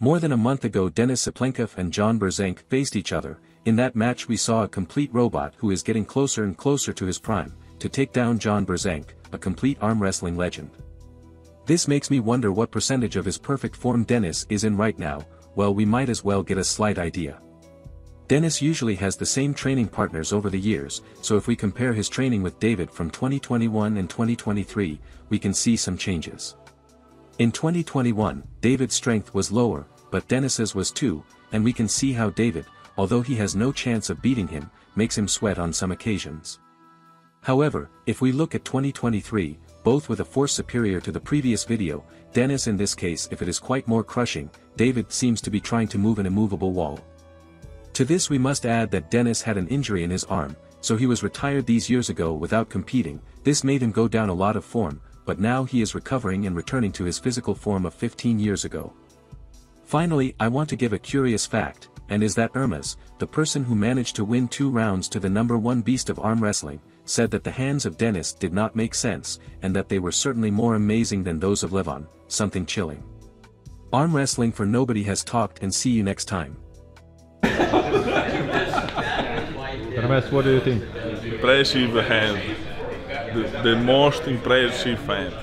More than a month ago Denis Cyplenkov and John Brzenk faced each other, in that match we saw a complete robot who is getting closer and closer to his prime, to take down John Brzenk, a complete arm wrestling legend. This makes me wonder what percentage of his perfect form Denis is in right now, well we might as well get a slight idea. Denis usually has the same training partners over the years, so if we compare his training with David from 2021 and 2023, we can see some changes. In 2021, David's strength was lower, but Denis's was too, and we can see how David, although he has no chance of beating him, makes him sweat on some occasions. However, if we look at 2023, both with a force superior to the previous video, Denis in this case if it is quite more crushing, David seems to be trying to move an immovable wall. To this we must add that Denis had an injury in his arm, so he was retired these years ago without competing, this made him go down a lot of form, but now he is recovering and returning to his physical form of 15 years ago. Finally I want to give a curious fact, and is that Ermes, the person who managed to win two rounds to the number one beast of arm wrestling, said that the hands of Denis did not make sense, and that they were certainly more amazing than those of Levan, something chilling. Arm wrestling for nobody has talked and see you next time. Hermes, what do you think? Impressive hand. The, the most impressive hand.